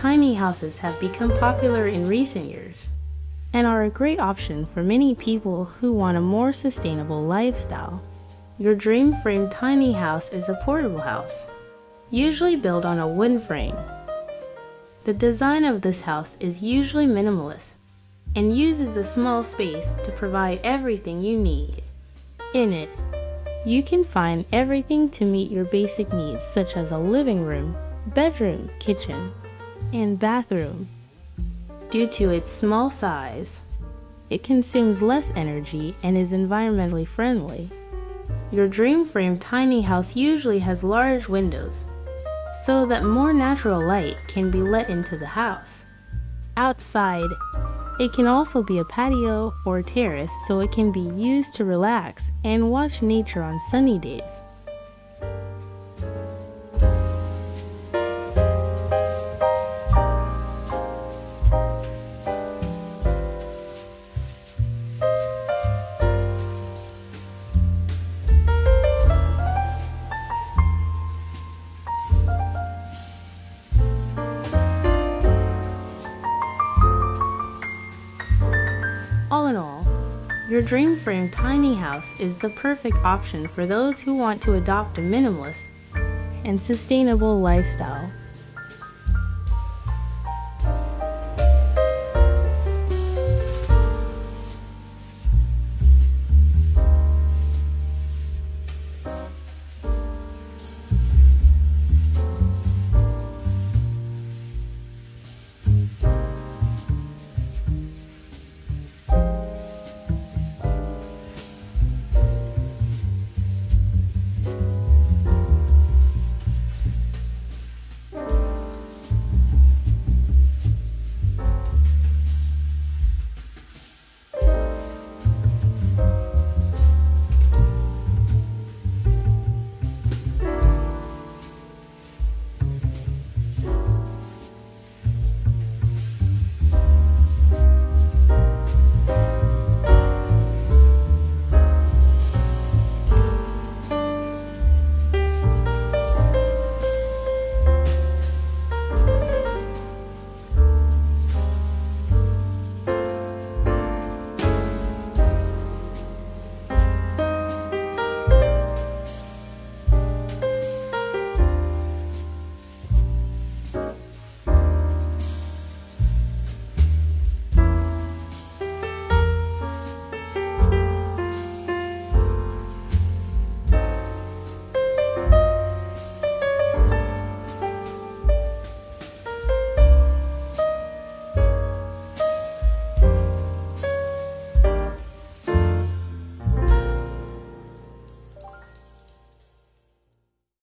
tiny houses have become popular in recent years and are a great option for many people who want a more sustainable lifestyle. Your dream frame tiny house is a portable house, usually built on a wooden frame. The design of this house is usually minimalist and uses a small space to provide everything you need. In it, you can find everything to meet your basic needs such as a living room, bedroom, kitchen, and bathroom. Due to its small size, it consumes less energy and is environmentally friendly. Your dream frame tiny house usually has large windows so that more natural light can be let into the house. Outside, it can also be a patio or terrace so it can be used to relax and watch nature on sunny days. All your dream frame tiny house is the perfect option for those who want to adopt a minimalist and sustainable lifestyle.